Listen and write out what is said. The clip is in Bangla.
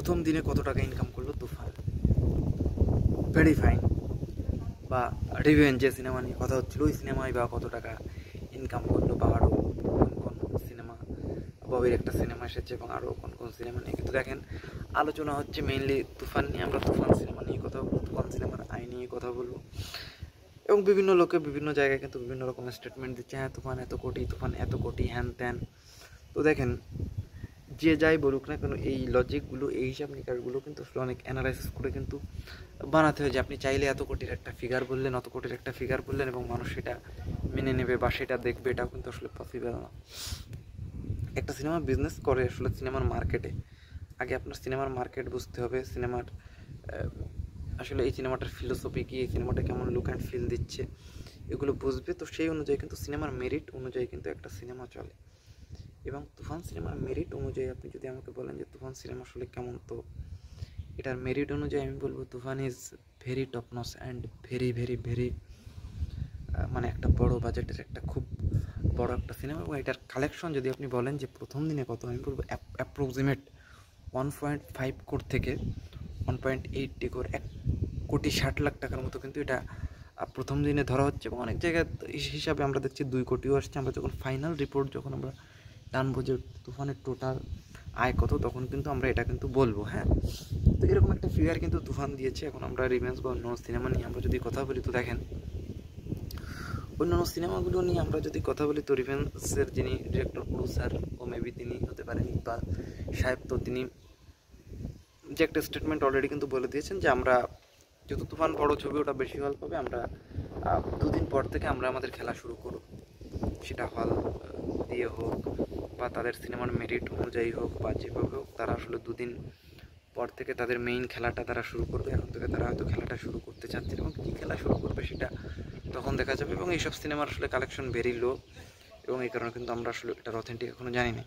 প্রথম দিনে কত টাকা ইনকাম করল? তুফান ভেরি ফাইন বা রিভেন যে সিনেমা নিয়ে কথা হচ্ছিল, ওই সিনেমায় বা কত টাকা ইনকাম করল? বা আরও কোন কোন সিনেমা ববির একটা সিনেমা এসেছে এবং আরও কোন কোন সিনেমা নিয়ে। কিন্তু দেখেন, আলোচনা হচ্ছে মেইনলি তুফান নিয়ে। আমরা তুফান সিনেমা নিয়ে কথা বলব, তুফান সিনেমার আয় নিয়ে কথা বলব। এবং বিভিন্ন লোকে বিভিন্ন জায়গায় কিন্তু বিভিন্ন রকমের স্টেটমেন্ট দিচ্ছে হ্যাঁ তুফান এত কোটি, তুফান এত কোটি, হ্যান ত্যান। তো দেখেন যে যাই বলুক না কেন, এই লজিকগুলো এই হিসাব নিকাশগুলো কিন্তু আসলে অনেক অ্যানালাইসিস করে কিন্তু বানাতে হয় যে আপনি চাইলে এত কোটির একটা ফিগার বললেন, অত কোটির একটা ফিগার বললেন এবং মানুষ সেটা মেনে নেবে বা সেটা দেখবে, এটাও কিন্তু আসলে পসিবল না। একটা সিনেমা বিজনেস করে আসলে সিনেমার মার্কেটে আগে আপনার সিনেমার মার্কেট বুঝতে হবে সিনেমার আসলে এই সিনেমাটার ফিলোসফি কী, এই সিনেমাটা কেমন লুক অ্যান্ড ফিল দিচ্ছে, এগুলো বুঝবে। তো সেই অনুযায়ী কিন্তু সিনেমার মেরিট অনুযায়ী কিন্তু একটা সিনেমা চলে। এবং তুফান সিনেমার মেরিট অনুযায়ী আপনি যদি আমাকে বলেন যে তুফান সিনেমা আসলে কেমন, তো এটার মেরিট অনুযায়ী আমি বলব Toofan is very top notch and very very very মানে একটা বড় বাজেটের একটা খুব বড় একটা সিনেমা এবং এটার কালেকশন যদি আপনি বলেন যে প্রথম দিনে কত, আমি বলব approximate one point five crore থেকে ওয়ান পয়েন্ট এইট কোর এক কোটি ষাট লাখ টাকার মতো কিন্তু এটা প্রথম দিনে ধরা হচ্ছে এবং অনেক জায়গায় হিসাবে আমরা দেখছি দুই কোটিও আসছে। আমরা যখন ফাইনাল রিপোর্ট যখন আমরা যে তুফানের টোটাল আয় কত, তখন কিন্তু আমরা এটা কিন্তু বলব হ্যাঁ? তো এরকম একটা ফিগার কিন্তু তুফান দিয়েছে, এখন আমরা রিভেন্স বা অন্য সিনেমা নিয়ে আমরা যদি কথা বলি, তো দেখেন, অন্যান্য সিনেমাগুলো নিয়ে আমরা যদি কথা বলি, তো রিভেন্সের যিনি ডিরেক্টর প্রডিউসার ও মেবি তিনি হতে পারেন ইকবাল সাহেব, তো তিনি যে একটা স্টেটমেন্ট অলরেডি কিন্তু বলে দিয়েছেন যে আমরা যেহেতু তুফান বড় ছবি, ওটা বেশি হল পাবে, আমরা দুদিন পর থেকে আমরা আমাদের খেলা শুরু করব। সেটা হল দিয়ে হোক বা তাদের সিনেমার মেরিট অনুযায়ী হোক বা যেভাবে হোক তারা আসলে দুদিন পর থেকে তাদের মেইন খেলাটা তারা শুরু করবে। এখন থেকে তারা হয়তো খেলাটা শুরু করতে চাচ্ছে এবং কী খেলা শুরু করবে সেটা তখন দেখা যাবে। এবং এইসব সিনেমার আসলে কালেকশন লো এবং এই কারণে কিন্তু আমরা আসলে এটার অথেন্টিক এখনও জানি না